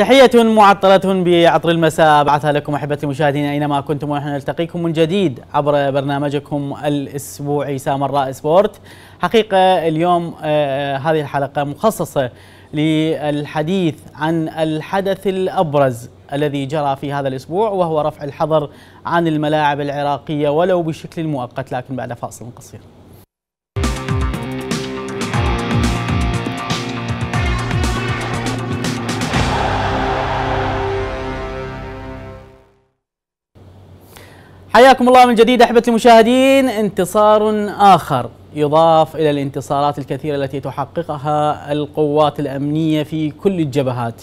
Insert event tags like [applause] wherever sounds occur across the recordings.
تحية معطلة بعطر المساء. أبعثها لكم أحبتي المشاهدين أينما كنتم ونحن نلتقيكم من جديد عبر برنامجكم الأسبوعي سامراء سبورت. حقيقة اليوم آه هذه الحلقة مخصصة للحديث عن الحدث الأبرز الذي جرى في هذا الأسبوع وهو رفع الحظر عن الملاعب العراقية ولو بشكل مؤقت لكن بعد فاصل قصير. حياكم الله من جديد أحبتي المشاهدين انتصار آخر يضاف إلى الانتصارات الكثيرة التي تحققها القوات الأمنية في كل الجبهات.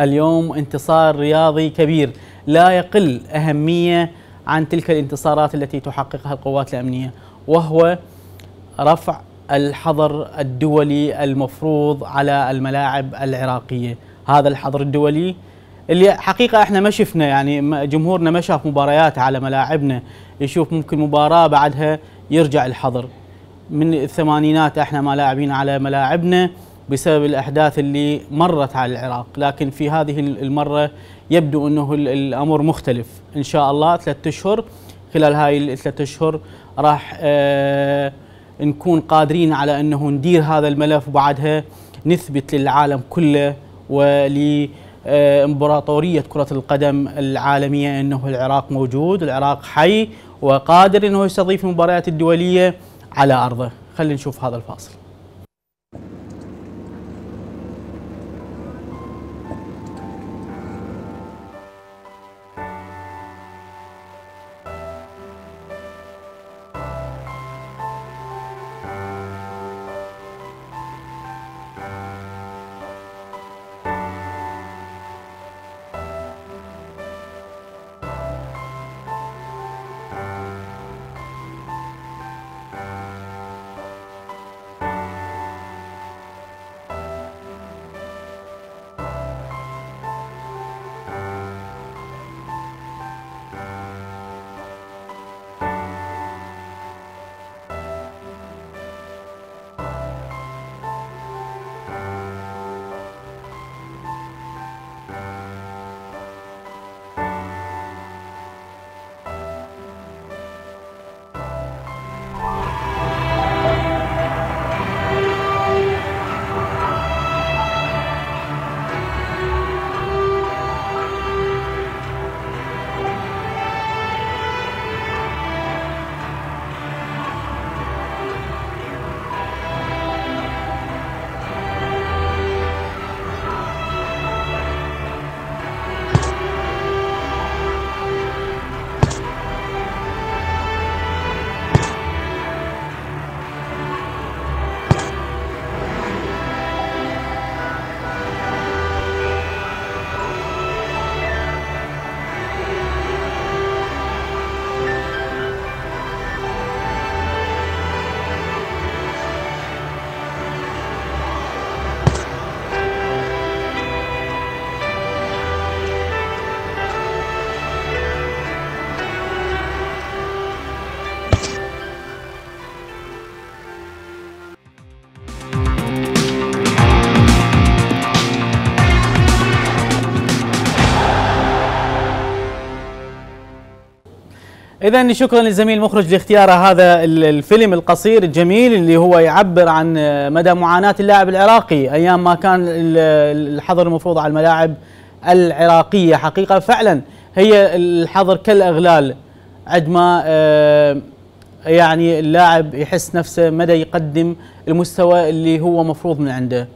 اليوم انتصار رياضي كبير لا يقل أهمية عن تلك الانتصارات التي تحققها القوات الأمنية وهو رفع الحظر الدولي المفروض على الملاعب العراقية. هذا الحظر الدولي اللي حقيقة إحنا ما شفنا يعني جمهورنا ما شاف مباريات على ملاعبنا يشوف ممكن مباراة بعدها يرجع الحظر. من الثمانينات إحنا ما لاعبين على ملاعبنا بسبب الأحداث اللي مرت على العراق لكن في هذه المرة يبدو انه الأمر مختلف. إن شاء الله ثلاثة أشهر خلال هاي الثلاثة أشهر راح آه نكون قادرين على انه ندير هذا الملف وبعدها نثبت للعالم كله ولي إمبراطورية كرة القدم العالمية إنه العراق موجود، العراق حي وقادر إنه يستضيف المباريات الدولية على أرضه، خلينا نشوف هذا الفاصل. إذا شكرا للزميل المخرج لاختيار هذا الفيلم القصير الجميل اللي هو يعبر عن مدى معاناة اللاعب العراقي أيام ما كان الحظر المفروض على الملاعب العراقية. حقيقة فعلا هي الحظر كالأغلال عندما يعني اللاعب يحس نفسه مدى يقدم المستوى اللي هو مفروض من عنده.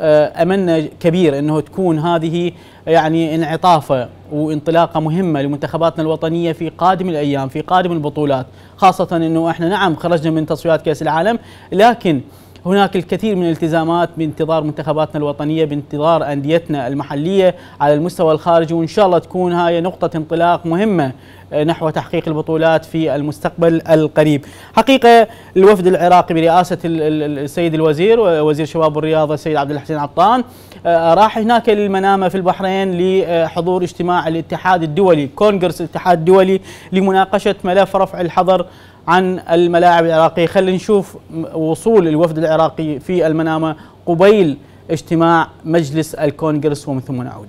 املنا كبير إنه تكون هذه يعني انعطافة وانطلاقة مهمة لمنتخباتنا الوطنية في قادم الأيام في قادم البطولات. خاصة إنه إحنا نعم خرجنا من تصفيات كأس العالم لكن هناك الكثير من الالتزامات بانتظار منتخباتنا الوطنية بانتظار أنديتنا المحلية على المستوى الخارجي وإن شاء الله تكون هاي نقطة انطلاق مهمة نحو تحقيق البطولات في المستقبل القريب. حقيقة الوفد العراقي برئاسة السيد الوزير وزير شباب والرياضة السيد عبد الحسين عطان راح هناك للمنامة في البحرين لحضور اجتماع الاتحاد الدولي كونغرس الاتحاد الدولي لمناقشة ملف رفع الحظر عن الملاعب العراقية. خلينا نشوف وصول الوفد العراقي في المنامة. قبيل اجتماع مجلس الكونغرس ومن ثم نعود.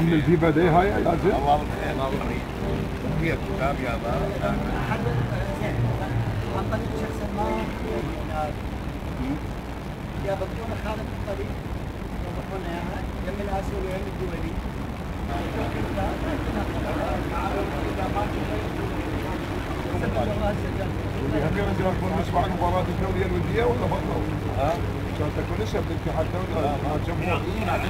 لازم الله بالخير الله بالخير. هي كتاب يا عن طريق شخص ما يضبطون خالد الطريق يضبطون اياها يم الاسيوي ويم الدولي اكبر نسبة عن المباراة الدولية الودية ولا بطلوا؟ ها؟ عشان تكون نسب الاتحاد الدولي مع الجمهور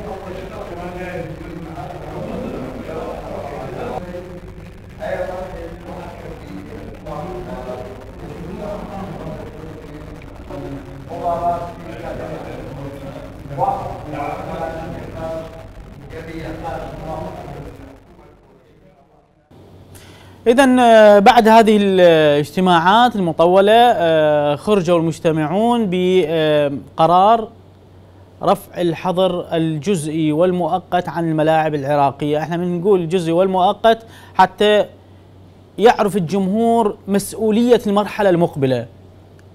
إذا بعد هذه الاجتماعات المطولة آه، خرجوا المجتمعون بقرار رفع الحظر الجزئي والمؤقت عن الملاعب العراقية. إحنا بنقول الجزئي والمؤقت حتى يعرف الجمهور مسؤولية المرحلة المقبلة.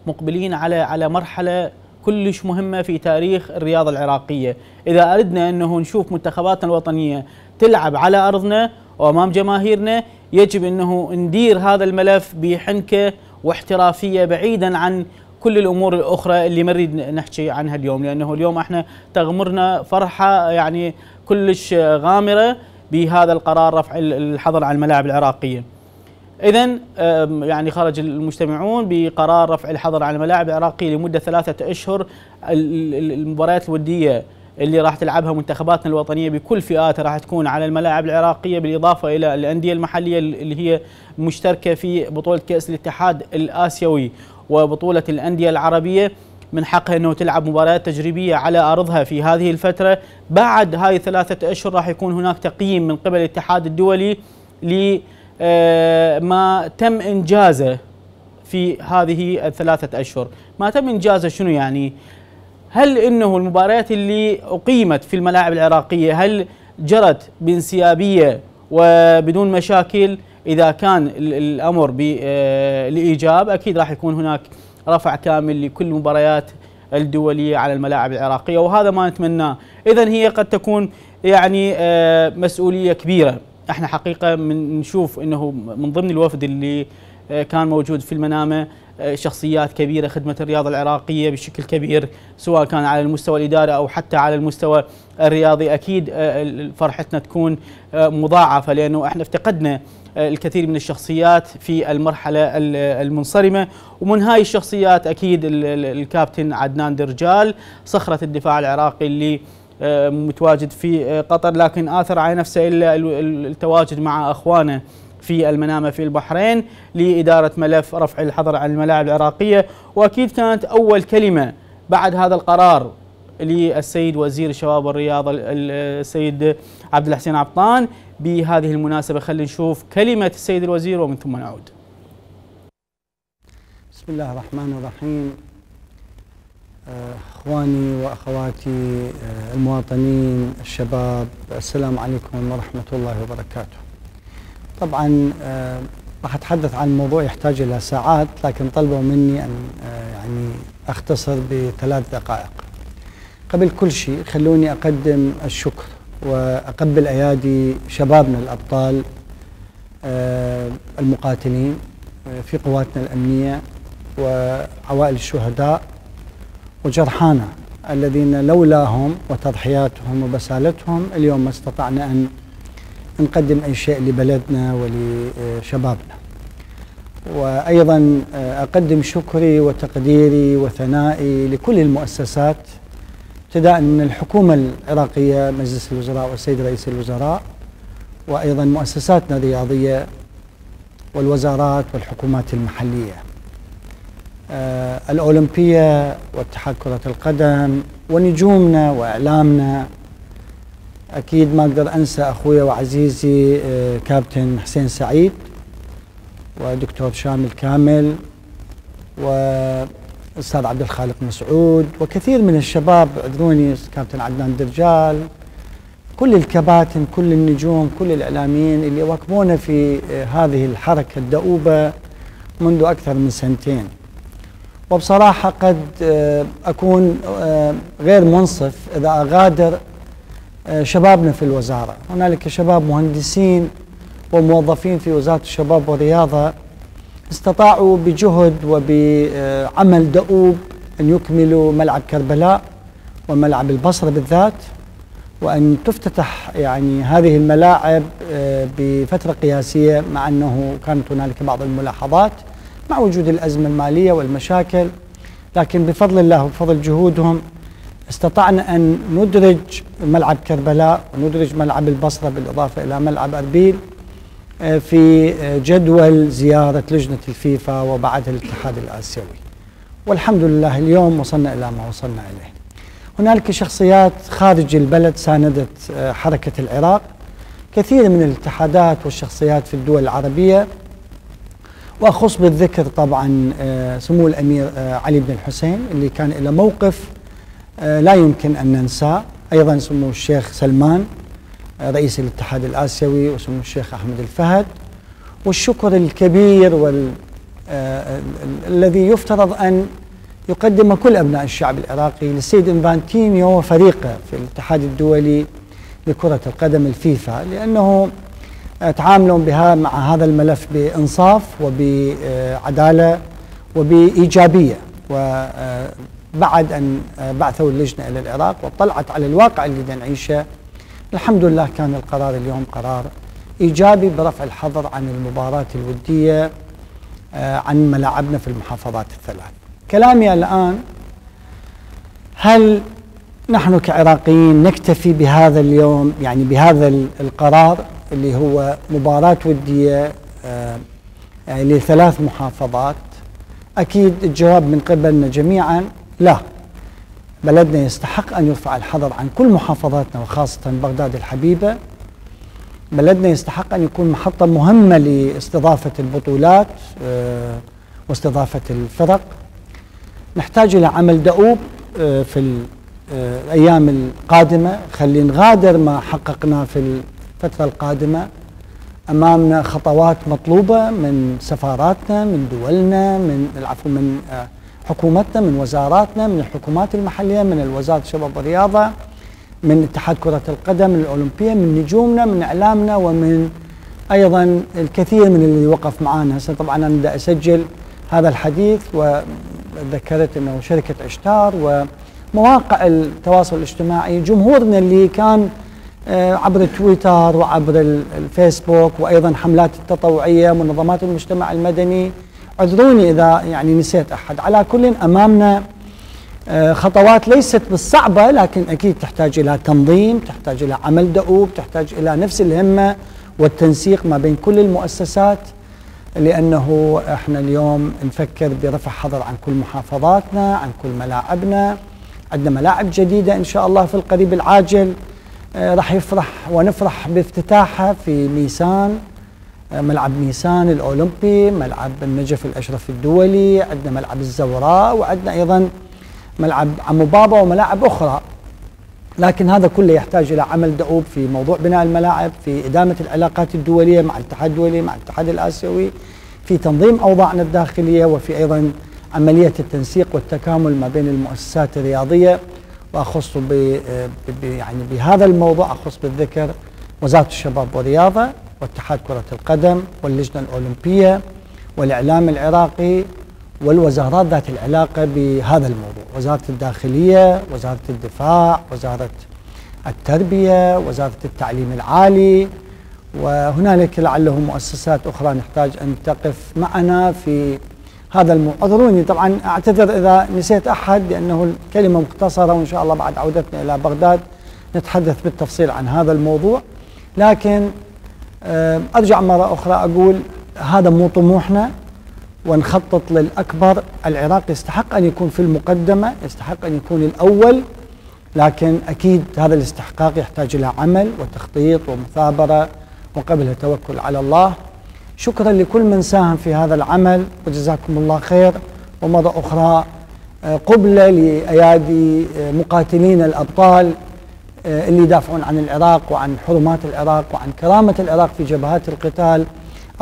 مقبلين على على مرحلة كلش مهمة في تاريخ الرياضة العراقية. إذا أردنا أنه نشوف منتخباتنا الوطنية تلعب على أرضنا وأمام جماهيرنا يجب أنه ندير هذا الملف بحنكة واحترافية بعيدا عن كل الأمور الأخرى اللي ما نريد نحكي عنها اليوم لأنه اليوم إحنا تغمرنا فرحة يعني كلش غامرة بهذا القرار رفع الحظر عن الملاعب العراقية. اذا يعني خرج المجتمعون بقرار رفع الحظر على الملاعب العراقية لمدة ثلاثة أشهر ال- ال- المباريات الودية اللي راح تلعبها منتخباتنا الوطنية بكل فئاتها راح تكون على الملاعب العراقية بالإضافة إلى الأندية المحلية اللي هي مشتركة في بطولة كأس الاتحاد الآسيوي وبطولة الأندية العربية. من حقها إنه تلعب مباريات تجريبية على أرضها في هذه الفترة. بعد هاي الثلاثه أشهر راح يكون هناك تقييم من قبل الاتحاد الدولي لما تم إنجازه في هذه الثلاثة أشهر. ما تم إنجازه شنو يعني؟ هل إنه المباريات اللي أقيمت في الملاعب العراقية هل جرت بانسيابية وبدون مشاكل؟ إذا كان ال- الأمر بالايجاب أكيد راح يكون هناك رفع كامل لكل المباريات الدولية على الملاعب العراقية وهذا ما نتمناه اذا هي قد تكون يعني آه، مسؤولية كبيرة. إحنا حقيقة من نشوف إنه من ضمن الوفد اللي آه، كان موجود في المنامة آه، شخصيات كبيرة خدمة الرياضة العراقية بشكل كبير سواء كان على المستوى الاداري أو حتى على المستوى الرياضي. أكيد آه، فرحتنا تكون آه، مضاعفة لأنه إحنا افتقدنا آه، الكثير من الشخصيات في المرحلة ال- المنصرمة. ومن هاي الشخصيات ال- الكابتن عدنان درجال صخرة الدفاع العراقي اللي آه، متواجد في آه، قطر. لكن آثر على نفسه ال- التواجد مع أخوانه. في المنامة في البحرين لإدارة ملف رفع الحظر عن الملاعب العراقية وأكيد كانت أول كلمة بعد هذا القرار للسيد وزير الشباب ال- السيد عبد الحسين عبطان بهذه المناسبة خلينا نشوف كلمة السيد الوزير ومن ثم نعود. بسم الله الرحمن الرحيم آه، إخواني وأخواتي آه، المواطنين الشباب السلام عليكم ورحمة الله وبركاته. طبعا آه، راح أتحدث عن موضوع يحتاج إلى ساعات لكن طلبوا مني أن آه، يعني أختصر بثلاث دقائق. قبل كل شيء خلوني أقدم الشكر وأقبل أيادي شبابنا الأبطال آه، المقاتلين في قواتنا الأمنية وعوائل الشهداء وجرحانا الذين لولاهم وتضحياتهم وبسالتهم اليوم ما استطعنا أن نقدم أي شيء لبلدنا ولشبابنا. وأيضا آه، أقدم شكري وتقديري وثنائي لكل المؤسسات ابتداء من الحكومة العراقية مجلس الوزراء والسيد رئيس الوزراء وأيضا مؤسساتنا الرياضية والوزارات والحكومات المحلية. آه، الأولمبية واتحاد كرة القدم ونجومنا وإعلامنا أكيد ما أقدر أنسى اخويا وعزيزي آه، كابتن حسين سعيد ودكتور شامل كامل وأستاذ عبد الخالق مسعود وكثير من الشباب أعذروني كابتن عدنان درجال كل الكباتن كل النجوم كل الإعلاميين اللي واكبونا في آه، هذه الحركة الدؤوبة منذ أكثر من سنتين. وبصراحة قد آه، أكون غير منصف إذا أغادر شبابنا في الوزارة. هنالك شباب مهندسين وموظفين في وزارة الشباب والرياضة استطاعوا بجهد وبعمل دؤوب أن يكملوا ملعب كربلاء وملعب البصرة بالذات وأن تفتتح يعني هذه الملاعب آه، بفترة قياسية مع أنه كانت هنالك بعض الملاحظات مع وجود الأزمة المالية والمشاكل. لكن بفضل الله وبفضل جهودهم استطعنا أن ندرج ملعب كربلاء وندرج ملعب البصرة بالإضافة إلى ملعب أربيل آه، في آه، جدول زيارة لجنة الفيفا وبعدها الاتحاد الآسيوي. والحمد لله اليوم وصلنا إلى ما وصلنا إليه. هنالك شخصيات خارج البلد ساندت آه، حركة العراق كثير من الاتحادات والشخصيات في الدول العربية وأخص بالذكر طبعا سمو الأمير آه، علي بن الحسين اللي كان له موقف لا يمكن أن ننساه، أيضا سمو الشيخ سلمان آه، رئيس الاتحاد الآسيوي وسمو الشيخ أحمد الفهد. والشكر الكبير وال آه، ال- ال- الذي يفترض أن يقدم كل أبناء الشعب العراقي للسيد انفانتينيو وفريقه في الاتحاد الدولي لكرة القدم الفيفا لأنه آه، تعاملوا بها مع هذا الملف بإنصاف وبعدالة وبإيجابية. وبعد أن آه، بعثوا اللجنة إلى العراق واطلعت على الواقع اللي نعيشه الحمد لله كان القرار اليوم قرار إيجابي برفع الحظر عن المباراة الودية آه، عن ملاعبنا في المحافظات الثلاث. كلامي الآن هل نحن كعراقيين نكتفي بهذا اليوم يعني بهذا القرار اللي هو مباراة ودية آه، يعني لثلاث محافظات أكيد الجواب من قبلنا جميعا لا. بلدنا يستحق أن يرفع الحظر عن كل محافظاتنا وخاصة بغداد الحبيبة. بلدنا يستحق أن يكون محطة مهمة لاستضافة البطولات آه، واستضافة الفرق. نحتاج إلى عمل دؤوب آه، في الأيام القادمة. خلي نغادر ما حققناه في الفترة القادمة. أمامنا خطوات مطلوبة من سفاراتنا من دولنا من العفو من آه، حكومتنا من وزاراتنا من الحكومات المحلية من وزارة الشباب والرياضة من اتحاد كرة القدم الأولمبية من نجومنا من إعلامنا ومن أيضا الكثير من اللي وقف معنا هسه طبعا أنا بدي أسجل هذا الحديث وذكرت أنه شركة عشتار ومواقع التواصل الاجتماعي جمهورنا اللي كان آه، عبر تويتر وعبر الفيسبوك وأيضا حملات التطوعية منظمات المجتمع المدني أعذروني إذا يعني نسيت أحد. على كل أمامنا آه، خطوات ليست بالصعبة لكن أكيد تحتاج إلى تنظيم تحتاج إلى عمل دؤوب تحتاج إلى نفس الهمة والتنسيق ما بين كل المؤسسات لأنه إحنا اليوم نفكر برفع حظر عن كل محافظاتنا عن كل ملاعبنا. عندنا ملاعب جديدة إن شاء الله في القريب العاجل آه، راح يفرح ونفرح بافتتاحها في ميسان آه، ملعب ميسان الأولمبي ملعب النجف الأشرف الدولي عندنا ملعب الزوراء وعندنا أيضا ملعب عمو بابا وملاعب أخرى. لكن هذا كله يحتاج إلى عمل دؤوب في موضوع بناء الملاعب في إدامة العلاقات الدولية مع الاتحاد الدولي مع الاتحاد الآسيوي في تنظيم أوضاعنا الداخلية وفي أيضا عملية التنسيق والتكامل ما بين المؤسسات الرياضية. وأخص ب يعني بهذا الموضوع أخص بالذكر وزارة الشباب والرياضة. واتحاد كرة القدم واللجنة الأولمبية والإعلام العراقي والوزارات ذات العلاقة بهذا الموضوع، وزارة الداخلية، وزارة الدفاع، وزارة التربية، وزارة التعليم العالي وهنالك لعله مؤسسات أخرى نحتاج أن تقف معنا في هذا المو... اعذروني طبعا أعتذر إذا نسيت أحد لأنه الكلمة مختصرة وإن شاء الله بعد عودتنا إلى بغداد نتحدث بالتفصيل عن هذا الموضوع. لكن أرجع مرة أخرى أقول هذا مو طموحنا ونخطط للأكبر. العراق يستحق أن يكون في المقدمة يستحق أن يكون الأول لكن أكيد هذا الاستحقاق يحتاج إلى عمل وتخطيط ومثابرة وقبلها توكل على الله. شكرا لكل من ساهم في هذا العمل وجزاكم الله خير. ومرة أخرى آه، قبلة لأيادي آه، مقاتلين الأبطال اللي يدافعون عن العراق وعن حرمات العراق وعن كرامة العراق في جبهات القتال.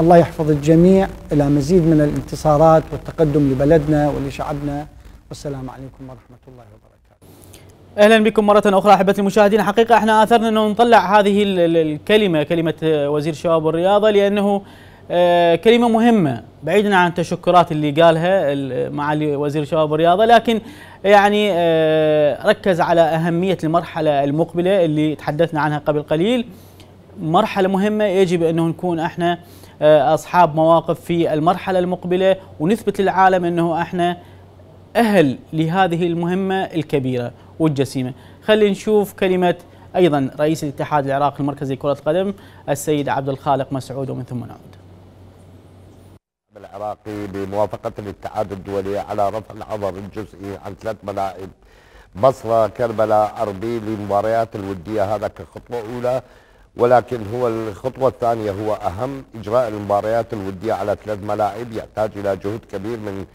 الله يحفظ الجميع. إلى مزيد من الانتصارات والتقدم لبلدنا ولشعبنا. والسلام عليكم ورحمة الله وبركاته. أهلا بكم مرة أخرى أحبتي المشاهدين. حقيقة إحنا آثرنا أنه نطلع هذه الكلمة كلمة وزير الشباب والرياضة لأنه آه، كلمة مهمة بعيدا عن التشكرات اللي قالها مع وزير الشباب والرياضة لكن يعني آه، ركز على أهمية المرحلة المقبلة اللي تحدثنا عنها قبل قليل. مرحلة مهمة يجب أنه نكون إحنا آه، أصحاب مواقف في المرحلة المقبلة ونثبت للعالم أنه إحنا أهل لهذه المهمة الكبيرة والجسيمة. خلينا نشوف كلمة أيضا رئيس الاتحاد العراقي المركزي لكرة القدم السيد عبد الخالق مسعود ومن ثم نعود. العراقي بموافقة الاتحاد الدولي على رفع الحظر الجزئي عن ثلاث ملاعب بصرة كربلاء أربيل للمباريات الودية هذا كخطوة أولى ولكن هو الخطوة الثانية هو أهم إجراء المباريات الودية على ثلاث ملاعب يحتاج إلى جهد كبير من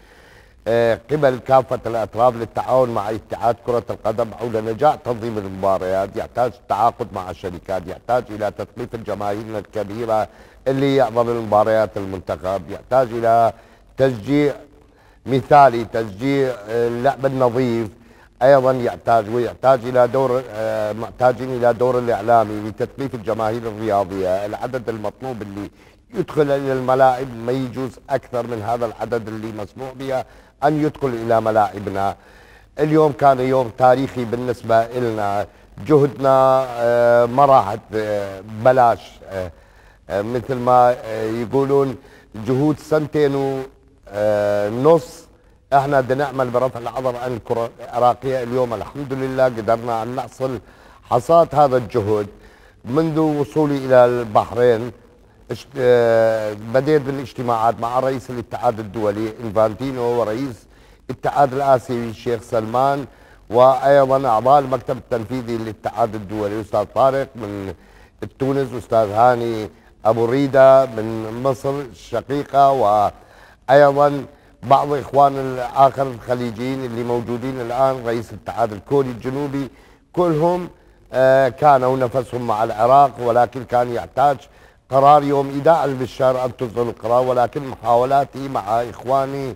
آه، قبل كافة الأطراف للتعاون مع اتحاد كرة القدم حول نجاح تنظيم المباريات. يحتاج التعاقد مع الشركات يحتاج إلى تثقيف الجماهير الكبيرة اللي يحضر المباريات المنتخب يحتاج إلى تشجيع مثالي تشجيع اللعب النظيف أيضا يحتاج ويحتاج إلى دور آه، محتاجين إلى دور الإعلامي لتثقيف الجماهير الرياضية، العدد المطلوب اللي يدخل إلى الملاعب ما يجوز أكثر من هذا العدد اللي مسموح به أن يدخل إلى ملاعبنا. اليوم كان يوم تاريخي بالنسبة لنا، جهدنا آه، ما راحت آه، بلاش آه، مثل ما آه، يقولون جهود سنتين ونص إحنا بدنا نعمل برفع العضل عن الكره العراقيه اليوم. الحمد لله قدرنا أن نحصل حصاد هذا الجهد منذ وصولي إلى البحرين. آه، بديت بالاجتماعات مع رئيس الاتحاد الدولي إنفانتينو ورئيس الاتحاد الآسيوي الشيخ سلمان وأيضا أعضاء المكتب التنفيذي للاتحاد الدولي. أستاذ طارق من تونس أستاذ هاني أبو ريدة من مصر الشقيقه وأيضا بعض إخوان الآخر الخليجيين اللي موجودين الآن رئيس الاتحاد الكوري الجنوبي كلهم آه، كانوا نفسهم مع العراق ولكن كان يحتاج قرار يوم 11 بالشهر ان تصدر القرار ولكن محاولاتي مع إخواني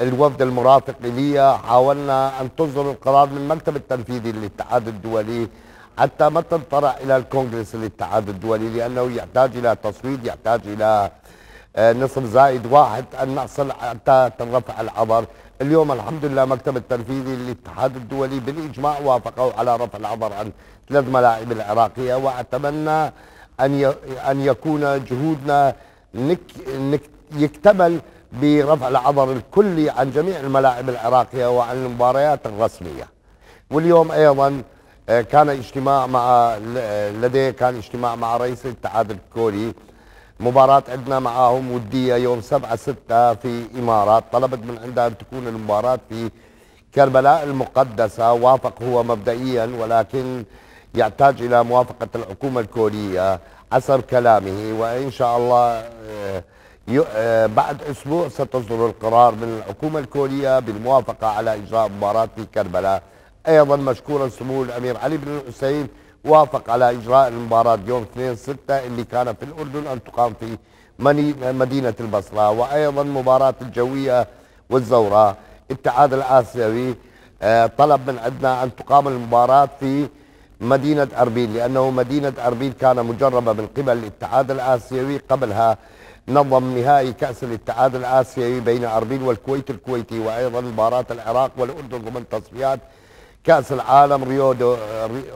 الوفد المرافق لي حاولنا أن تصدر القرار من المكتب التنفيذي للاتحاد الدولي حتى ما تنطرح إلى الكونغرس الاتحاد الدولي لأنه يحتاج إلى تصويت يحتاج إلى آه، نصف زائد واحد أن نحصل حتى تنرفع العبر اليوم الحمد لله مكتب التنفيذي للاتحاد الدولي بالإجماع وافقوا على رفع العبر عن ثلاث ملاعب العراقية وأتمنى أن ي- أن يكون جهودنا نك نك يكتمل برفع العبر الكلي عن جميع الملاعب العراقية وعن المباريات الرسمية. واليوم أيضا آه، كان اجتماع مع ل- لديه كان اجتماع مع رئيس الاتحاد الكوري. مباراة عندنا معاهم ودية يوم 7 6 في إمارات. طلبت من عندها أن تكون المباراة في كربلاء المقدسة. وافق هو مبدئيا ولكن يحتاج إلى موافقة الحكومة الكورية حسب كلامه. وإن شاء الله آه، آه، بعد أسبوع ستصدر القرار من الحكومة الكورية بالموافقة على إجراء مباراة في كربلاء. أيضا مشكورا سمو الأمير علي بن الحسين وافق على إجراء المباراة يوم 2 6 اللي كان في الأردن أن تقام في مدينة البصرة. وأيضا مباراة الجوية والزوراء الاتحاد الآسيوي آه، طلب من عندنا أن تقام المباراة في مدينة أربيل لأنه مدينة أربيل كان مجربة من قبل الاتحاد الآسيوي. قبلها نظم نهائي كأس الاتحاد الآسيوي بين أربيل والكويت الكويتي وأيضا مباراة العراق والأردن ضمن تصفيات كأس العالم ريو دو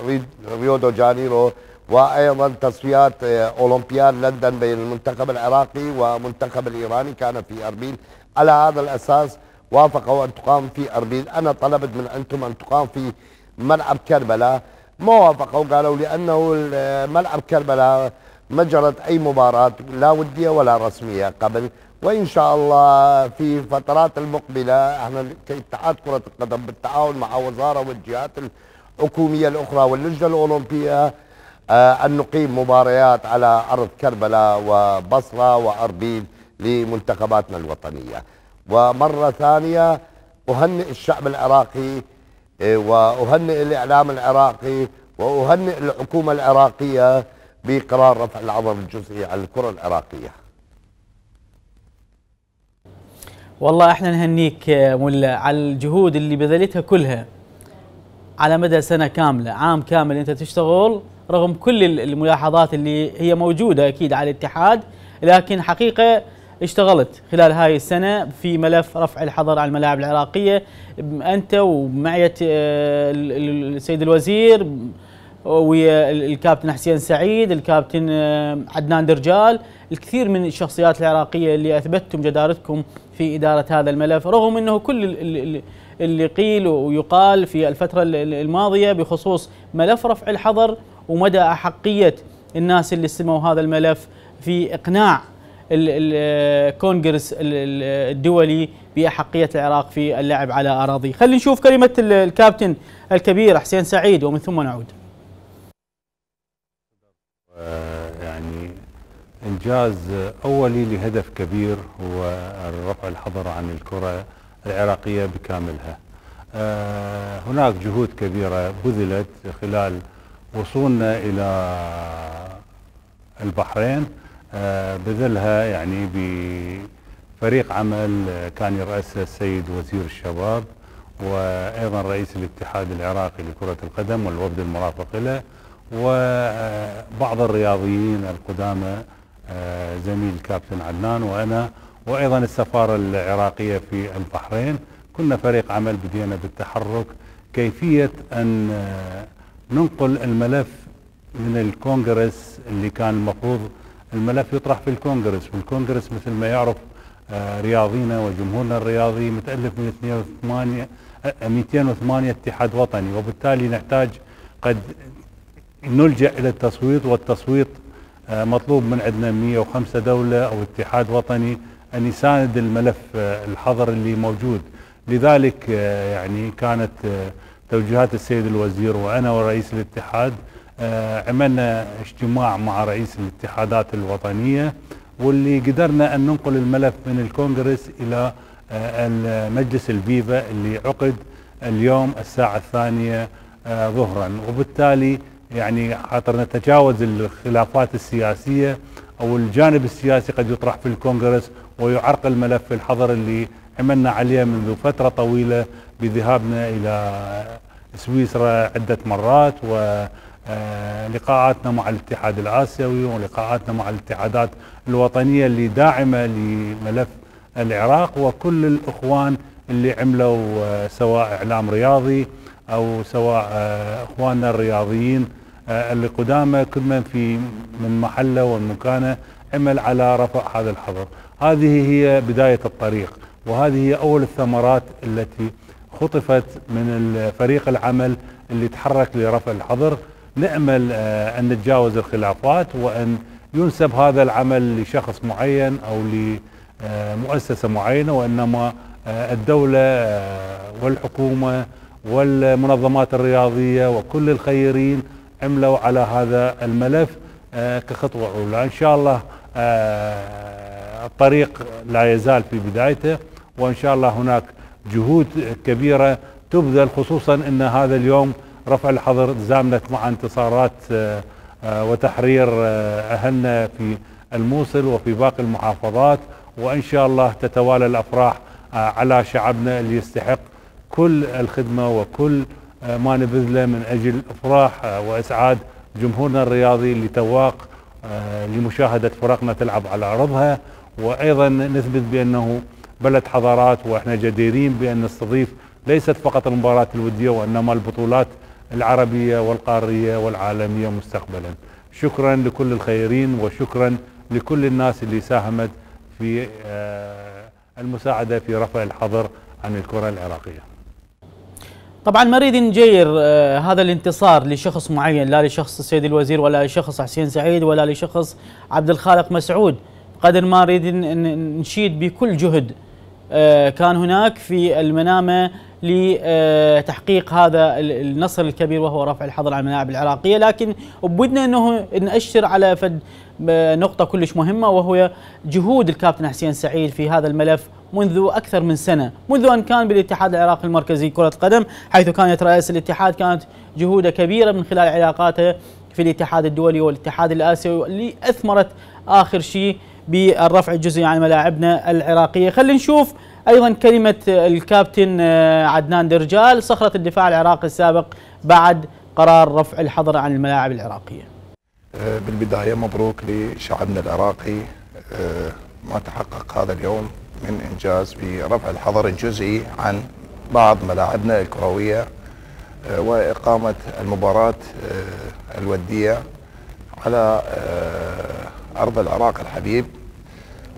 ري- ريو دو جانيرو وأيضا تصفيات آه، أولمبياد لندن بين المنتخب العراقي والمنتخب الإيراني كان في أربيل. على هذا الأساس وافقوا أن تقام في أربيل. أنا طلبت من أنتم أن تقام في ملعب كربلاء. ما وافقوا؟ قالوا لأنه ال- ملعب كربلاء ما جرت أي مباراة لا ودية ولا رسمية قبل. وإن شاء الله في فترات المقبلة إحنا كاتحاد كرة القدم بالتعاون مع وزارة والجهات الحكومية الأخرى واللجنة الأولمبية آه، أن نقيم مباريات على أرض كربلاء وبصرة وأربيل لمنتخباتنا الوطنية. ومرة ثانية أهنئ الشعب العراقي آه، وأهنئ الإعلام العراقي وأهنئ الحكومة العراقية بقرار رفع العضل الجزئي على الكرة العراقية. والله إحنا نهنيك ملا على الجهود اللي بذلتها كلها على مدى سنة كاملة عام كامل انت تشتغل رغم كل ال- الملاحظات اللي هي موجودة أكيد على الاتحاد لكن حقيقة اشتغلت خلال هاي السنة في ملف رفع الحظر على الملاعب العراقية. أنت ومعية آه، ال- ال- السيد الوزير ويا ال- الكابتن حسين سعيد الكابتن آه، عدنان درجال الكثير من الشخصيات العراقية اللي أثبتتم جدارتكم في إدارة هذا الملف رغم إنه كل ال- ال- ال- اللي قيل ويقال في الفترة ال- ال- الماضية بخصوص ملف رفع الحظر ومدى أحقية الناس اللي استلموا هذا الملف في ال- الكونغرس ال- ال- الدولي بأحقية العراق في اللعب على اراضيه. خلينا نشوف كلمة ال- الكابتن الكبير حسين سعيد ومن ثم نعود. يعني إنجاز أولي لهدف كبير هو رفع الحظر عن الكرة العراقية بكاملها. آه، هناك جهود كبيرة بذلت خلال وصولنا إلى البحرين آه، بذلها يعني بفريق عمل كان يرأسه السيد وزير الشباب وأيضا رئيس الاتحاد العراقي لكرة القدم والوفد المرافق له وبعض الرياضيين القدامى زميل الكابتن عدنان وأنا وأيضا السفارة العراقية في البحرين. كنا فريق عمل بدينا بالتحرك. كيفية أن آه، ننقل الملف من الكونغرس اللي كان المفروض الملف يطرح في الكونغرس والكونغرس مثل ما يعرف آه، رياضينا وجمهورنا الرياضي متألف من 208 آه، 208 اتحاد وطني. وبالتالي نحتاج قد نلجأ إلى التصويت والتصويت آه، مطلوب من عندنا 105 دولة أو اتحاد وطني أن يساند الملف آه، الحظر اللي موجود. لذلك آه، يعني كانت آه، توجيهات السيد الوزير وأنا ورئيس الاتحاد آه، عملنا اجتماع مع رئيس الاتحادات الوطنية واللي قدرنا أن ننقل الملف من الكونغرس إلى آه، مجلس الفيفا اللي عقد اليوم الساعة الثانية آه، ظهرا. وبالتالي يعني خاطر نتجاوز الخلافات السياسية أو الجانب السياسي قد يطرح في الكونغرس ويعرقل ملف الحظر اللي عملنا عليه منذ فترة طويلة بذهابنا إلى سويسرا عدة مرات ولقاءاتنا مع الاتحاد الآسيوي ولقاءاتنا مع الاتحادات الوطنية اللي داعمة لملف العراق وكل الإخوان اللي عملوا آه، سواء إعلام رياضي أو سواء آه، إخواننا الرياضيين آه، اللي قدامى كل من في من محله ومكانه عمل على رفع هذا الحظر. هذه هي بداية الطريق وهذه هي أول الثمرات التي خطفت من فريق العمل اللي تحرك لرفع الحظر. نأمل آه، أن نتجاوز الخلافات وأن ينسب هذا العمل لشخص معين معينة وإنما آه، الدولة آه، والحكومة والمنظمات الرياضية وكل الخيرين عملوا على هذا الملف آه، كخطوة أولى. إن شاء الله آه، الطريق لا يزال في بدايته وإن شاء الله هناك جهود كبيرة تبذل خصوصا أن هذا اليوم رفع الحظر زامنت مع انتصارات آه، وتحرير أهلنا في الموصل وفي باقي المحافظات. وإن شاء الله تتوالى الأفراح على شعبنا اللي يستحق كل الخدمة وكل آه، ما نبذله من أجل إفراح آه، وإسعاد جمهورنا الرياضي اللي تواق آه، لمشاهدة فرقنا تلعب على أرضها. وأيضا نثبت بأنه بلد حضارات وإحنا جديرين بأن نستضيف ليست فقط المباراة الودية وإنما البطولات العربية والقارية والعالمية مستقبلا. شكرا لكل الخيرين وشكرا لكل الناس اللي ساهمت في المساعدة في رفع الحظر عن الكرة العراقية. طبعا ما نريد نجير آه هذا الانتصار لشخص معين لا لشخص السيد الوزير ولا لشخص حسين سعيد ولا لشخص عبد الخالق مسعود. قدر ما نريد نشيد بكل جهد آه كان هناك في المنامة لتحقيق هذا ال- النصر الكبير وهو رفع الحظر عن الملاعب العراقية. لكن بدنا إنه ناشر على فد نقطة كلش مهمة وهو جهود الكابتن حسين سعيد في هذا الملف منذ أكثر من سنة، منذ أن كان بالاتحاد العراقي المركزي كرة قدم حيث كان يترأس الاتحاد كانت جهوده كبيرة من خلال علاقاته في الاتحاد الدولي والاتحاد الآسيوي اللي أثمرت آخر شيء بالرفع الجزئي عن ملاعبنا العراقية، خلينا نشوف أيضا كلمة الكابتن آه، عدنان درجال صخرة الدفاع العراقي السابق بعد قرار رفع الحظر عن الملاعب العراقية. آه، بالبداية مبروك لشعبنا العراقي آه، ما تحقق هذا اليوم من إنجاز برفع الحظر الجزئي عن بعض ملاعبنا الكروية آه، وإقامة المباراة الودية على أرض العراق الحبيب.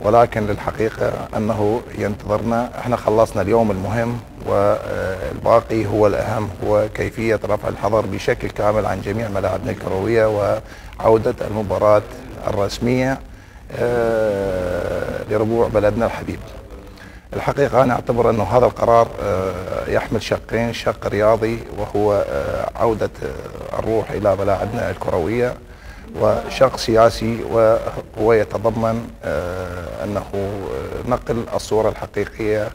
ولكن للحقيقة أنه ينتظرنا. إحنا خلصنا اليوم المهم والباقي هو الأهم هو كيفية رفع الحظر بشكل كامل عن جميع ملاعبنا الكروية وعودة المباراة الرسمية آه، لربوع بلدنا الحبيب. الحقيقة أنا أعتبر أنه هذا القرار آه، يحمل شقين شق رياضي وهو آه، عودة الروح إلى ملاعبنا الكروية. وشق سياسي وهو يتضمن آه، أنه آه، نقل الصورة الحقيقية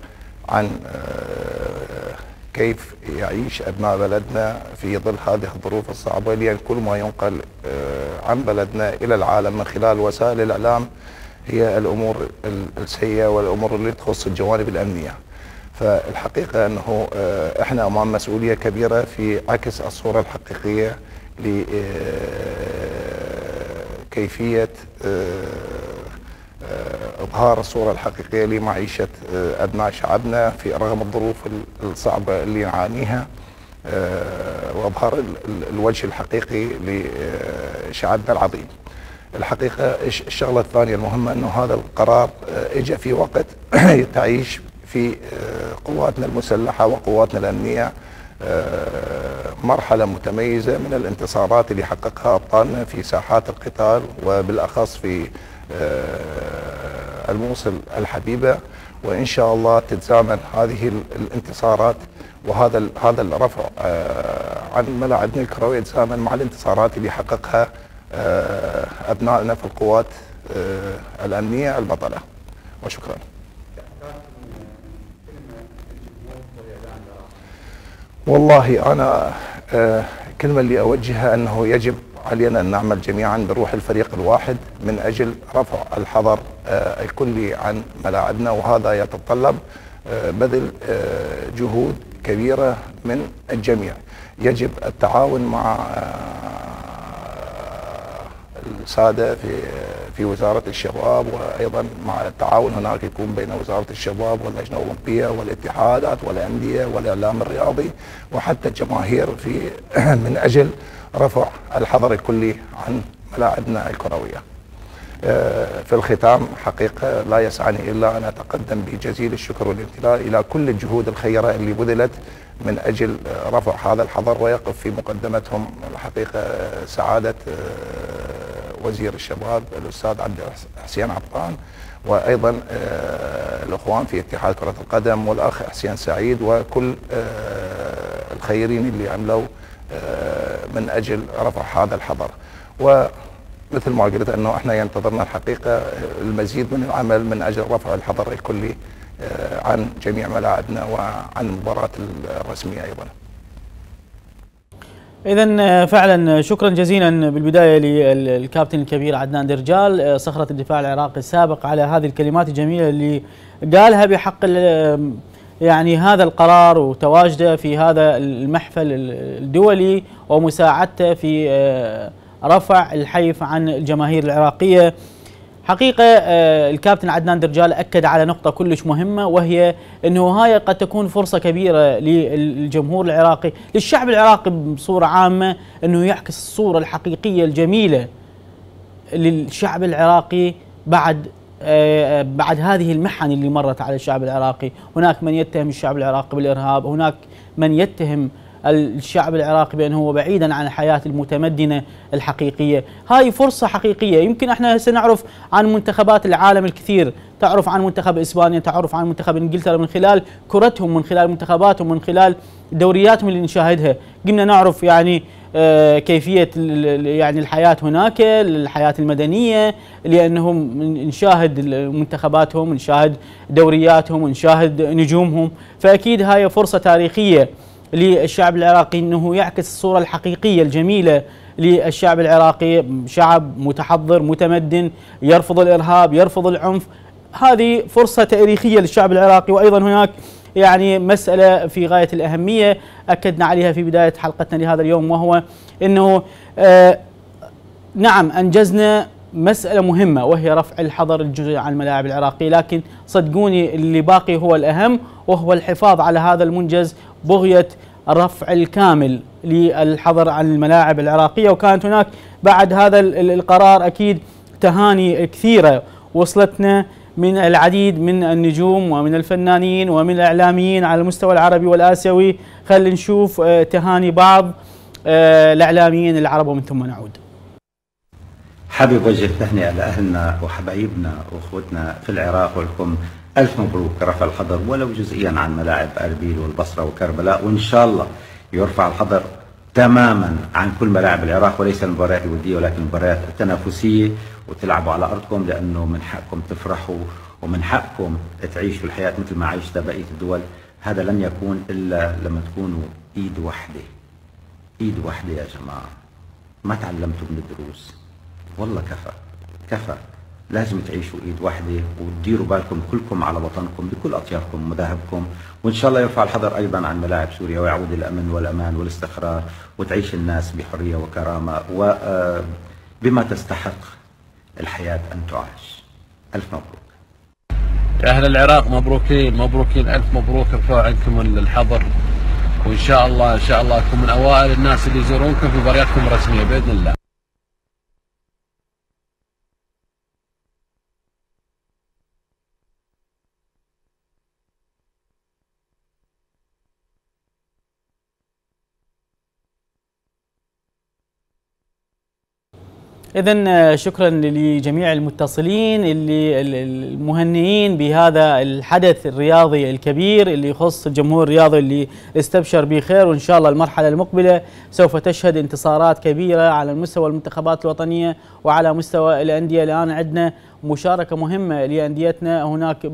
عن آه، كيف يعيش أبناء بلدنا في ظل هذه الظروف الصعبة لأن كل ما ينقل عن بلدنا إلى العالم من خلال وسائل الإعلام هي الأمور ال- السيئة والأمور اللي تخص الجوانب الأمنية. فالحقيقة أنه إحنا أمام مسؤولية كبيرة في عكس الصورة الحقيقية لكيفية إظهار الصورة الحقيقية لمعيشة آه، أبناء شعبنا في رغم الظروف ال- الصعبة اللي نعانيها آه، وإظهار ال- ال- الوجه الحقيقي لشعبنا العظيم. الحقيقة الش- الشغلة الثانية المهمة أنه هذا القرار آه، إجا في وقت [coughs] تعيش في آه، قواتنا المسلحة وقواتنا الأمنية آه، مرحلة متميزة من الانتصارات اللي حققها أبطالنا في ساحات القتال وبالأخص في آه، الموصل الحبيبة. وإن شاء الله تتزامن هذه ال- الانتصارات وهذا هذا الرفع آه، عن ملاعبنا الكروية يتزامن مع الانتصارات اللي حققها آه، أبنائنا في القوات آه، الأمنية البطلة. وشكرا. والله أنا آه، الكلمة اللي أوجهها أنه يجب علينا أن نعمل جميعا بروح الفريق الواحد من أجل رفع الحظر آه، الكلي عن ملاعبنا وهذا يتطلب آه، بذل آه، جهود كبيرة من الجميع. يجب التعاون مع آه، السادة في في وزارة الشباب وأيضا مع التعاون هناك يكون بين وزارة الشباب واللجنة الأولمبية والاتحادات والأندية والإعلام الرياضي وحتى الجماهير في [clears throat] من أجل رفع الحظر الكلي عن ملاعبنا الكروية. آه، في الختام حقيقة لا يسعني إلا أن أتقدم بجزيل الشكر والامتنان إلى كل الجهود الخيرة اللي بذلت من آه، رفع هذا الحظر ويقف في مقدمتهم الحقيقة آه، سعادة آه، وزير الشباب الأستاذ عبد حسين عطان وأيضا آه، الأخوان في اتحاد كرة القدم والأخ حسين سعيد وكل آه، الخيرين اللي عملوا آه، من أجل رفع هذا الحظر و مثل ما قلت إنه إحنا ينتظرنا الحقيقة المزيد من العمل من أجل رفع الحظر الكلي عن جميع ملاعبنا وعن المباراه الرسمية أيضا. اذا فعلا شكرا جزيلا بالبداية للكابتن الكبير عدنان درجال آه، صخرة الدفاع العراقي السابق على هذه الكلمات الجميلة اللي قالها بحق يعني هذا القرار وتواجده في هذا المحفل الدولي ومساعدته في آه، رفع الحيف عن الجماهير العراقية. حقيقة آه، الكابتن عدنان درجال أكد على نقطة كلش مهمة وهي أنه هاي قد تكون فرصة كبيرة للجمهور العراقي للشعب العراقي بصورة عامة أنه يعكس الصورة الحقيقية الجميلة للشعب العراقي بعد آه، بعد هذه المحن اللي مرت على الشعب العراقي. هناك من يتهم الشعب العراقي بالإرهاب هناك من يتهم الشعب العراقي بأنه هو بعيدا عن الحياة المتمدنة الحقيقية. هاي فرصة حقيقية. يمكن إحنا سنعرف عن منتخبات العالم الكثير. تعرف عن منتخب إسبانيا تعرف عن منتخب إنجلترا من خلال كرتهم من خلال منتخباتهم من خلال دورياتهم اللي نشاهدها. قمنا نعرف يعني آه، كيفية يعني الحياة هناك الحياة المدنية لأنهم نشاهد منتخباتهم نشاهد دورياتهم نشاهد نجومهم. فأكيد هاي فرصة تاريخية. للشعب العراقي أنه يعكس الصورة الحقيقية الجميلة للشعب العراقي. شعب متحضر متمدن يرفض الإرهاب يرفض العنف. هذه فرصة تاريخية للشعب العراقي. وأيضا هناك يعني مسألة في غاية الأهمية أكدنا عليها في بداية حلقتنا لهذا اليوم وهو أنه آه نعم أنجزنا مسألة مهمة وهي رفع الحظر الجزئي عن الملاعب العراقية. لكن صدقوني اللي باقي هو الأهم وهو الحفاظ على هذا المنجز بغية الرفع الكامل للحظر عن الملاعب العراقية وكانت هناك بعد هذا ال- ال- القرار أكيد تهاني كثيرة. وصلتنا من العديد من النجوم ومن الفنانين ومن الإعلاميين على المستوى العربي والآسيوي. خلينا نشوف آه، تهاني بعض آه، الإعلاميين العرب ومن ثم نعود. حابب اوجه تهنئه لاهلنا وحبايبنا وأخوتنا في العراق ولكم ألف مبروك رفع الحظر ولو جزئيا عن ملاعب أربيل والبصرة وكربلاء وإن شاء الله يرفع الحظر تماما عن كل ملاعب العراق وليس المباريات الوديه ولكن المباريات التنافسيه وتلعبوا على أرضكم لأنه من حقكم تفرحوا ومن حقكم تعيشوا الحياة مثل ما عيشتها بقية الدول. هذا لن يكون إلا لما تكونوا إيد واحدة إيد واحدة يا جماعة. ما تعلمتوا من الدروس. والله كفى كفى. لازم تعيشوا إيد واحدة وتديروا بالكم كلكم على وطنكم بكل أطيافكم ومذاهبكم. وإن شاء الله يرفع الحظر أيضا عن ملاعب سوريا ويعود الأمن والأمان والاستقرار وتعيش الناس بحرية وكرامة وبما تستحق الحياة أن تعاش. ألف مبروك. يا أهل العراق مبروكين مبروكين. ألف مبروك. ارفعوا عنكم الحظر. وإن شاء الله إن شاء الله أكون من أوائل الناس اللي يزورونكم في مبارياتكم الرسمية بإذن الله. إذا شكرا لجميع المتصلين اللي المهنئين بهذا الحدث الرياضي الكبير اللي يخص الجمهور الرياضي اللي استبشر بخير وإن شاء الله المرحلة المقبلة سوف تشهد انتصارات كبيرة على مستوى المنتخبات الوطنية وعلى مستوى الأندية. الآن عندنا مشاركة مهمة لأنديتنا. هناك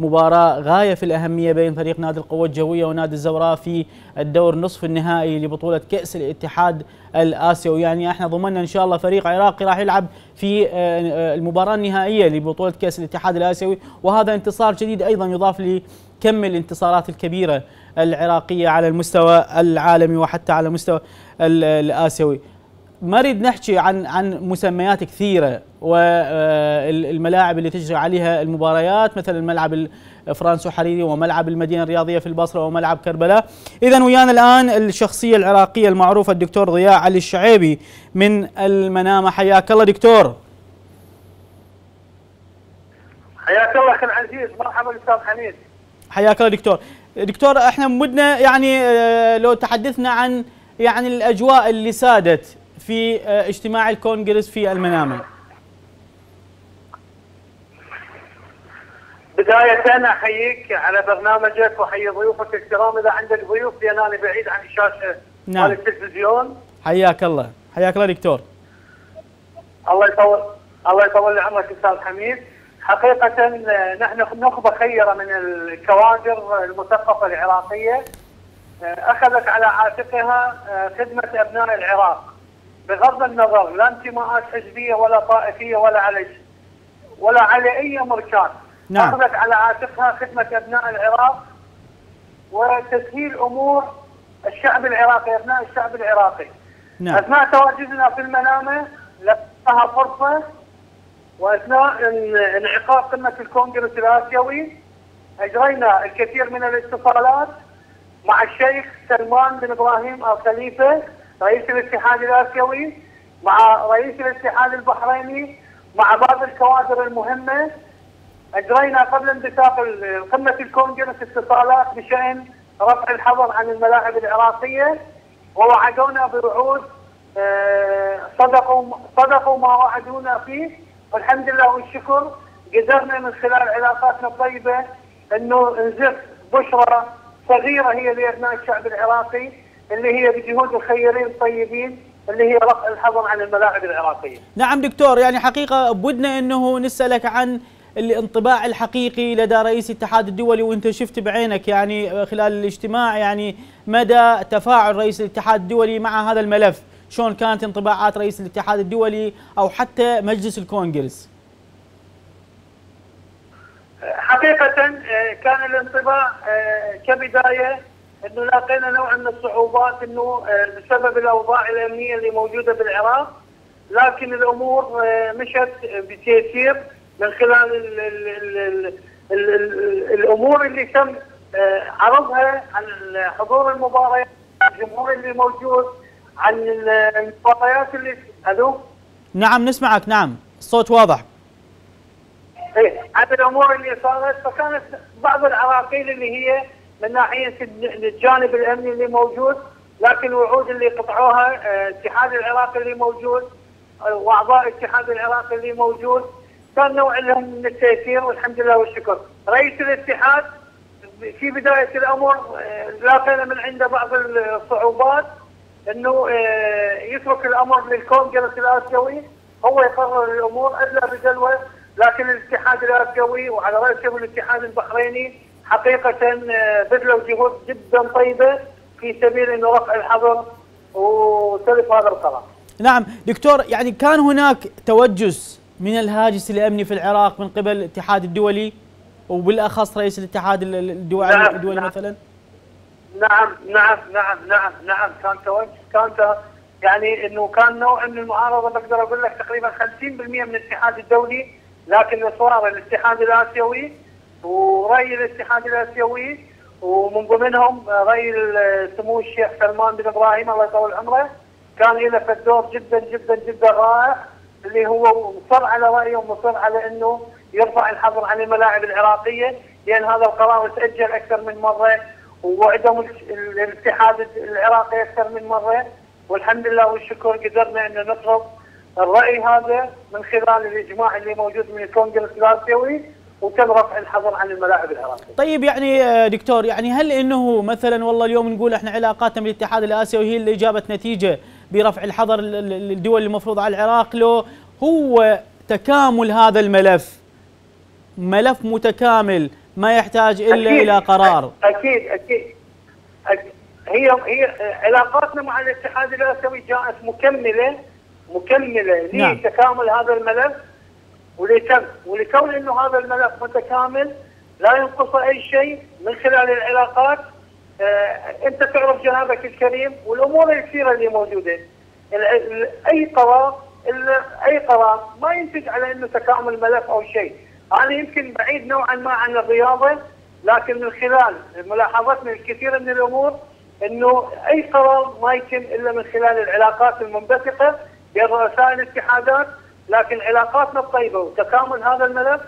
مباراة غاية في الأهمية بين فريق نادي القوة الجوية ونادي الزوراء في الدور نصف النهائي لبطولة كأس الاتحاد الآسيوي. يعني إحنا ضمننا إن شاء الله فريق عراقي راح يلعب في آه، آه، المباراة النهائية لبطولة كأس الاتحاد الآسيوي. وهذا انتصار جديد أيضا يضاف لكم الانتصارات الكبيرة العراقية على المستوى العالمي وحتى على المستوى الآسيوي. ما نريد نحكي عن عن مسميات كثيرة. والملاعب اللي تجري عليها المباريات مثل الملعب فرانسو حريري وملعب المدينة الرياضية في البصرة وملعب كربلاء. اذا ويانا الآن الشخصية العراقية المعروفة الدكتور ضياء علي الشعيبي من المنامه حياك الله دكتور. حياك الله أخي العزيز. مرحبا أستاذ حميد. حياك الله دكتور. دكتور إحنا بدنا يعني آه، لو تحدثنا عن يعني الأجواء اللي سادت في آه، اجتماع الكونغرس في المنامة. بداية أحييك على برنامجك وأحيي ضيوفك الكرام. إذا عندك ضيوف لأنني بعيد عن الشاشة نعم. مال التلفزيون. حياك الله. حياك الله دكتور. الله يطول الله يطول لي عمرك أستاذ حميد. حقيقة آه، نحن نخبة خيرة من الكوادر المثقفة العراقية. آه، أخذت على عاتقها خدمة أبناء العراق. بغض النظر لا انتماءات حزبية ولا طائفية ولا على ولا على أي أمر كان نعم. اخذت على عاتقها خدمة أبناء العراق وتسهيل أمور الشعب العراقي أبناء الشعب العراقي نعم. أثناء تواجدنا في المنامة لها فرصة وأثناء انعقاد قمة الكونغرس الآسيوي أجرينا الكثير من الاتصالات مع الشيخ سلمان بن إبراهيم الخليفه رئيس الاتحاد الآسيوي مع رئيس الاتحاد البحريني مع بعض الكوادر المهمة أجرينا قبل انبثاق قمة الكونغرس اتصالات بشأن رفع الحظر عن الملاعب العراقية ووعدونا بوعود آه، صدقوا صدقوا ما وعدونا فيه والحمد لله والشكر قدرنا من خلال علاقاتنا الطيبة أنه نزف بشرى صغيرة هي لأبناء الشعب العراقي اللي هي بجهود الخيرين الطيبين اللي هي رفع الحظر عن الملاعب العراقية. نعم دكتور يعني حقيقة بدنا أنه نسألك عن الانطباع الحقيقي لدى رئيس الاتحاد الدولي وانت شفت بعينك يعني خلال الاجتماع يعني مدى تفاعل رئيس الاتحاد الدولي مع هذا الملف، شلون كانت انطباعات رئيس الاتحاد الدولي أو حتى مجلس الكونغرس؟ حقيقة آه، كان الانطباع آه، كبداية انه لاقينا نوع من الصعوبات إنه آه، بسبب الأوضاع الأمنية اللي موجودة بالعراق لكن الأمور مشت بتيسير من خلال ال ال ال ال ال الأمور اللي تم آه، عرضها عن حضور المباريات الجمهور اللي موجود عن المباريات اللي ألو نعم نسمعك. نعم الصوت واضح. إيه عن الأمور اللي صارت فكانت بعض العراقيل اللي هي من ناحية الجانب الأمني اللي موجود لكن الوعود اللي قطعوها آه، الاتحاد العراقي اللي موجود آه، وأعضاء الاتحاد العراقي اللي موجود. كان نوع لهم من التيسير والحمد لله والشكر. رئيس الاتحاد في بداية الأمر آه، لاقينا من عنده بعض الصعوبات إنه يترك الأمر للكونغرس الآسيوي هو يقرر الأمور ادلى بدلوه لكن الاتحاد الآسيوي وعلى رأسه الاتحاد البحريني حقيقة آه، بذلوا جهود جدا طيبة في سبيل إنه رفع الحظر وسلف هذا القرار. نعم دكتور يعني كان هناك توجس من الهاجس الامني في العراق من قبل الاتحاد الدولي وبالأخص رئيس الاتحاد الدولي, نعم الدولي نعم. مثلا؟ نعم نعم نعم نعم نعم. كان توجس كان يعني إنه كان نوع من المعارضة بقدر أقول لك تقريبا 50% من الاتحاد الدولي لكن اصرار الاتحاد الآسيوي ورأي الاتحاد الآسيوي ومن ضمنهم رأي سمو الشيخ سلمان بن إبراهيم الله يطول عمره كان له دور جدا جدا جدا رائع. اللي هو مصر على رأيه ومصر على إنه يرفع الحظر عن الملاعب العراقية لأن هذا القرار تاجل أكثر من مرة ووعدهم الاتحاد العراقي أكثر من مرة والحمد لله والشكر قدرنا أن نفرض الرأي هذا من خلال الإجماع اللي موجود من الكونغرس الآسيوي وتم رفع الحظر عن الملاعب العراقية. طيب يعني آه، دكتور يعني هل إنه مثلا والله اليوم نقول إحنا علاقاتنا بالاتحاد الآسيوي هي اللي جابت نتيجة برفع الحظر ال- ال- الدول المفروض على العراق لو هو تكامل هذا الملف. ملف متكامل ما يحتاج إلا أكيد. إلى قرار. أكيد أكيد. أك- هي هي علاقاتنا مع الاتحاد الآسيوي جاءت مكملة مكملة نعم. لتكامل هذا الملف. ولتم ولكون إنه هذا الملف متكامل لا ينقص أي شيء من خلال العلاقات. أنت تعرف جنابك الكريم والأمور الكثيرة اللي موجودة. أي قرار أي قرار ما ينتج على إنه تكامل ملف أو شيء. أنا يمكن بعيد نوعا ما عن الرياضة لكن من خلال ملاحظتنا الكثير من الأمور إنه أي قرار ما يتم إلا من خلال العلاقات المنبثقة بين رؤساء الاتحادات. لكن علاقاتنا الطيبة وتكامل هذا الملف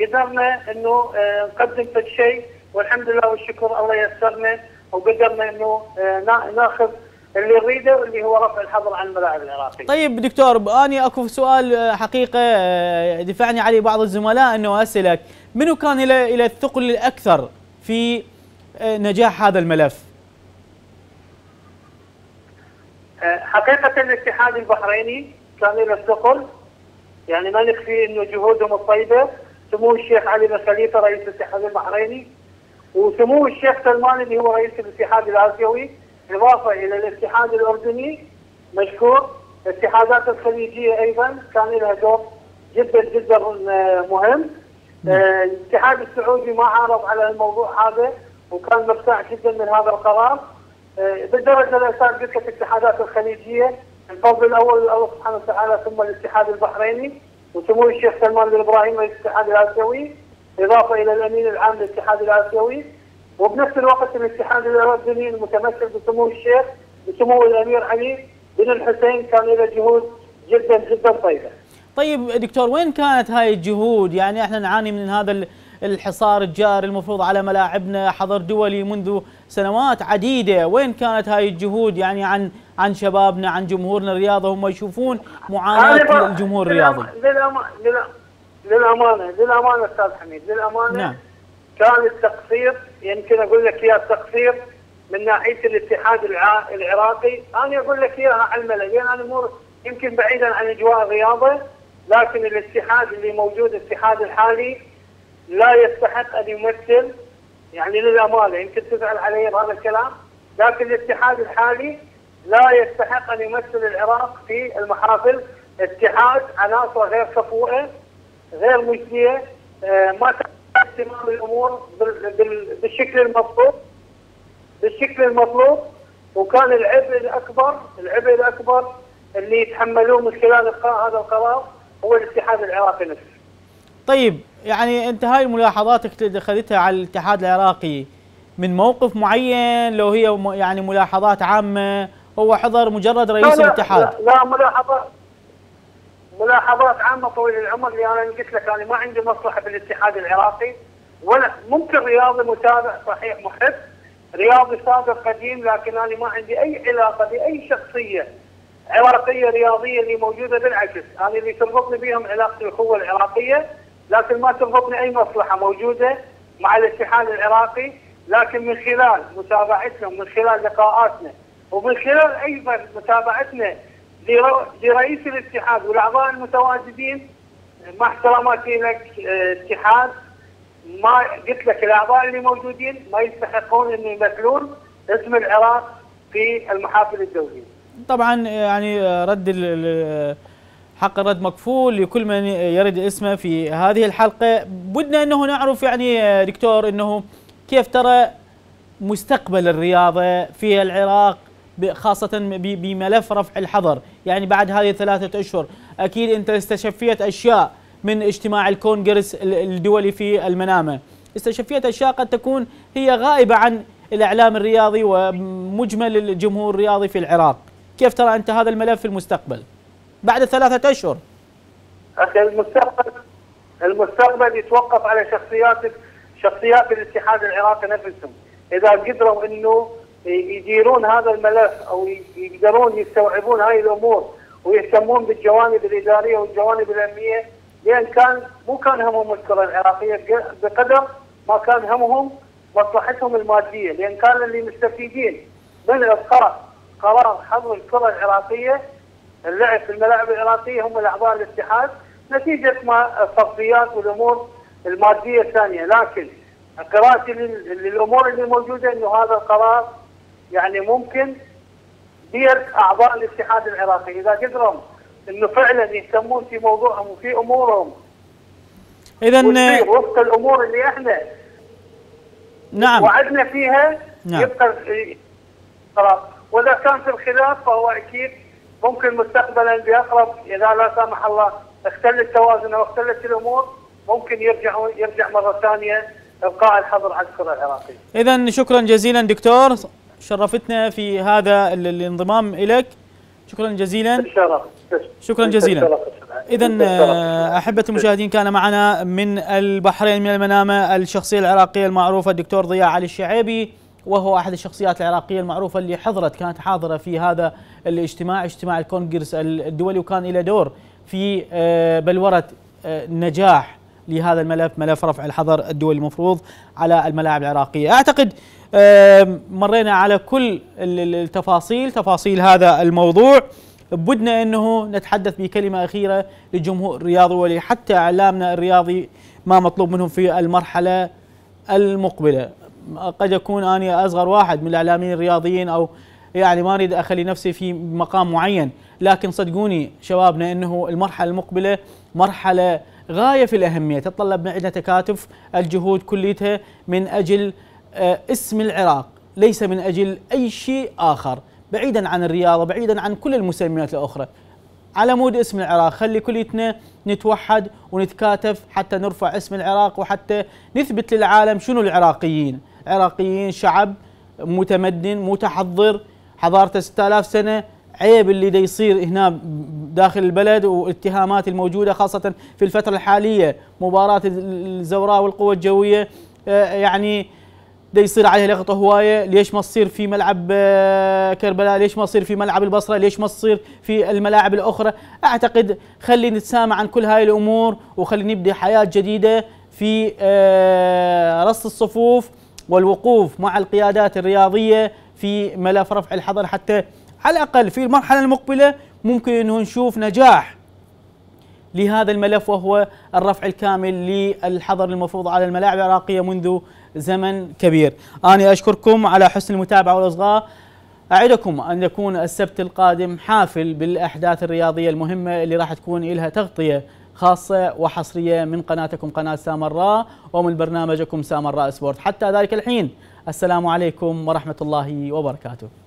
قدرنا إنه آه، نقدم فد شيء. والحمد لله والشكر الله يسرنا. وقدرنا إنه آه، نا- ناخذ اللي نريده واللي هو رفع الحظر عن الملاعب العراقية. طيب دكتور أني أكو سؤال آه، حقيقة آه، دفعني عليه بعض الزملاء إنه أسألك منو كان إلى إلى الثقل الأكثر في نجاح هذا الملف؟ حقيقة الاتحاد البحريني كان له الثقل يعني ما نخفي إنه جهودهم الطيبة سمو الشيخ علي بن خليفة رئيس الاتحاد البحريني وسمو الشيخ سلمان اللي هو رئيس الاتحاد الآسيوي إضافة إلى الاتحاد الأردني مشكور. الاتحادات الخليجية أيضا كان لها دور جدا جدا آه، مهم. آه، الاتحاد السعودي ما عارض على الموضوع هذا وكان مرتاح جدا من هذا القرار. آه، بالدرجة الاولى قلت لك الاتحادات الخليجية الفضل الأول لله سبحانه وتعالى ثم الاتحاد البحريني وسمو الشيخ سلمان بن إبراهيم رئيس الاتحاد الآسيوي. إضافة إلى الأمين العام للاتحاد الآسيوي وبنفس الوقت الاتحاد الأردني المتمثل بسمو الشيخ بسمو الأمير علي بن الحسين كان له جهود جدا جدا طيبة. طيب دكتور وين كانت هاي الجهود؟ يعني إحنا نعاني من هذا ال- الحصار الجاري المفروض على ملاعبنا حظر دولي منذ سنوات عديدة، وين كانت هاي الجهود يعني عن عن شبابنا عن جمهورنا الرياضة هم يشوفون معاناة الجمهور الرياضي. للأمانة للأمانة أستاذ حميد للأمانة نعم. كان التقصير يمكن أقول لك إياه التقصير من ناحية الاتحاد الع- العراقي. أنا أقول لك إياها على الملا لأن أنا مو يمكن بعيدا عن إجواء الرياضة لكن الاتحاد اللي موجود الاتحاد الحالي لا يستحق أن يمثل يعني للأمانة يمكن تزعل علي بهذا الكلام لكن الاتحاد الحالي لا يستحق أن يمثل العراق في المحافل. اتحاد عناصر غير كفؤه غير مجديه آه، ما تم اهتمام الأمور بال- بال- بالشكل المطلوب. بالشكل المطلوب وكان العبء الأكبر العبء الأكبر اللي يتحملوه من خلال إلقاء هذا القرار هو الاتحاد العراقي نفسه. طيب يعني أنت هاي ملاحظاتك اللي اخذتها على الاتحاد العراقي من موقف معين؟ لو هي يعني ملاحظات عامة هو حضر مجرد رئيس لا الاتحاد؟ لا, لا ملاحظات ملاحظات عامة طويل العمر اللي أنا قلت لك أنا ما عندي مصلحة بالاتحاد العراقي ولا ممكن رياضي متابع صحيح محب رياضي سابق قديم لكن أنا ما عندي أي علاقة بأي شخصية عراقية رياضية اللي موجودة بالعكس. أنا اللي تربطني بهم علاقة الاخوه العراقية لكن ما تربطني أي مصلحة موجودة مع الاتحاد العراقي. لكن من خلال متابعتنا ومن خلال لقاءاتنا ومن خلال أيضا متابعتنا لرئيس الاتحاد والأعضاء المتواجدين مع احتراماتي لك آه، اتحاد. ما قلت لك الأعضاء اللي موجودين ما يستحقون ان يمثلون اسم العراق في المحافل الدوليه. طبعا يعني رد ال- ال- حق الرد مكفول لكل من يرد اسمه في هذه الحلقة. بدنا إنه نعرف يعني دكتور إنه كيف ترى مستقبل الرياضة في العراق؟ خاصة بملف رفع الحظر. يعني بعد هذه الثلاثة أشهر أكيد أنت استشفيت أشياء من اجتماع الكونغرس ال- الدولي في المنامة. استشفيت أشياء قد تكون هي غائبة عن الإعلام الرياضي ومجمل الجمهور الرياضي في العراق. كيف ترى أنت هذا الملف في المستقبل؟ بعد ثلاثة أشهر. أخي المستقبل المستقبل يتوقف على شخصيات شخصيات الاتحاد العراقي نفسهم، إذا قدروا إنه يديرون هذا الملف أو يقدرون يستوعبون هاي الأمور ويهتمون بالجوانب الإدارية والجوانب الأمنية لأن كان مو كان همهم الكرة العراقية بقدر ما كان همهم مصلحتهم المادية لأن كان اللي مستفيدين من إبقاء قرار حظر الكرة العراقية اللعب في الملاعب العراقية هم الأعضاء الاتحاد نتيجة ما التصفيات والأمور المادية الثانية. لكن قراءتي لل- للأمور اللي موجودة إنه هذا القرار يعني ممكن بيد أعضاء الاتحاد العراقي إذا قدروا إنه فعلا يهتمون في موضوعهم وفي أمورهم اذا وفق الأمور اللي إحنا نعم وعدنا فيها نعم. يبقى قرار وإذا كان في الخلاف فهو أكيد ممكن مستقبلا بأقرب إذا لا سمح الله اختل التوازن أو اختلت الأمور ممكن يرجعوا يرجع مرة ثانية ابقاء الحظر على الكرة العراقية. اذا شكرا جزيلا دكتور شرفتنا في هذا ال- الانضمام إليك. شكرا جزيلا. شكرا جزيلا. اذا آه، أحبة المشاهدين كان معنا من البحرين من المنامة الشخصية العراقية المعروفة الدكتور ضياء علي الشعيبي وهو أحد الشخصيات العراقية المعروفة اللي حضرت كانت حاضرة في هذا الاجتماع اجتماع الكونغرس الدولي وكان له دور في آه، بلورة آه، نجاح لهذا الملف ملف رفع الحظر الدولي المفروض على الملاعب العراقية. أعتقد آه، مرينا على كل ال- ال- التفاصيل تفاصيل هذا الموضوع. بدنا إنه نتحدث بكلمة أخيرة للجمهور الرياضي ولحتى إعلامنا الرياضي ما مطلوب منهم في المرحلة المقبلة. قد اكون اني أصغر واحد من الإعلاميين الرياضيين أو يعني ما أريد أخلي نفسي في مقام معين. لكن صدقوني شبابنا إنه المرحلة المقبلة مرحلة غاية في الأهمية. تتطلب معنا تكاتف الجهود كليتها من أجل اسم العراق ليس من أجل أي شيء آخر بعيدا عن الرياضه بعيدا عن كل المسميات الأخرى. على مود اسم العراق خلي كليتنا نتوحد ونتكاتف حتى نرفع اسم العراق وحتى نثبت للعالم شنو العراقيين. عراقيين شعب متمدن متحضر حضارته 6000 سنة عيب اللي دا يصير هنا داخل البلد والاتهامات الموجودة خاصة في الفترة الحالية مباراة الزوراء والقوة الجوية آه، يعني دا يصير عليها لغطه هواية. ليش ما تصير في ملعب آه، كربلاء؟ ليش ما تصير في ملعب البصرة؟ ليش ما تصير في الملاعب الأخرى؟ أعتقد خلي نتسامع عن كل هاي الأمور وخلي نبدأ حياة جديدة في آه، رص الصفوف والوقوف مع القيادات الرياضية في ملف رفع الحظر حتى على الأقل في المرحلة المقبلة ممكن إنه نشوف نجاح لهذا الملف وهو الرفع الكامل للحظر المفروض على الملاعب العراقية منذ زمن كبير. أنا أشكركم على حسن المتابعة والإصغاء. أعدكم أن يكون السبت القادم حافل بالأحداث الرياضية المهمة اللي راح تكون لها تغطية خاصة وحصرية من قناتكم قناة سامراء ومن برنامجكم سامراء سبورت. حتى ذلك الحين السلام عليكم ورحمة الله وبركاته.